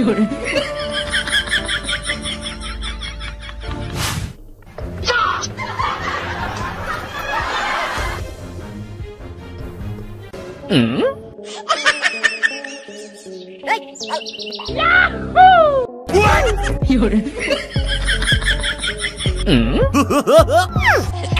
有人。炸。嗯。哎呀，有人。嗯。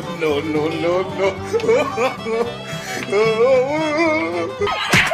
no, no, no, no.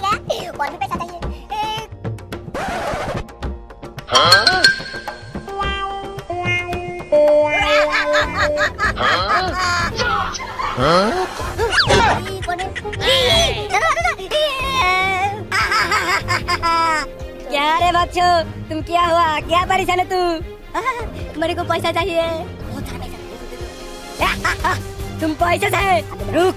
गया और भी पैसा चाहिए ए, ई, कौन है? ई, दादा, दादा, ई, क्या रे बच्चो तुम क्या हुआ क्या परेशान है तू आह, मेरे को पैसा चाहिए बहुत सारा पैसा तुम पैसे से रुक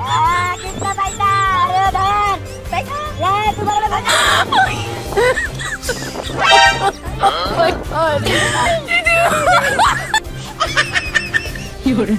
आ, कितना पैसा अरे धन पैसा ले तुम्हारे पैसा Oh 有人，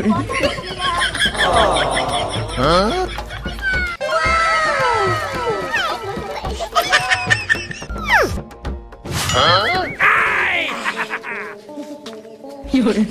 रे? 有人，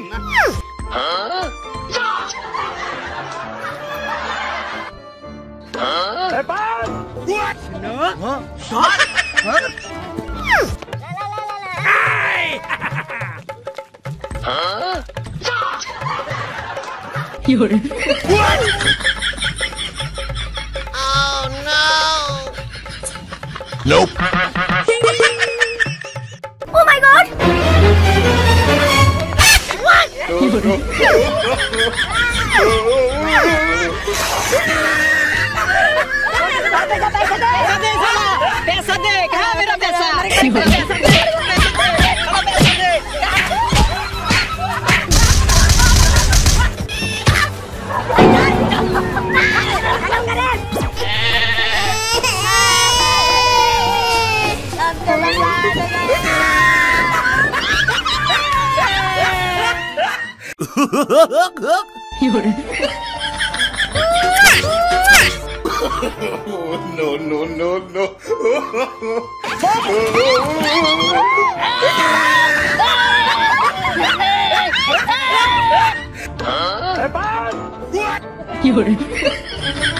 đi Hả? Để bán Nữa Hả? Hả? Hả? 有人。oh no! Nope. Ой-ой-ой. Oh, no, no, no, no. Fiore.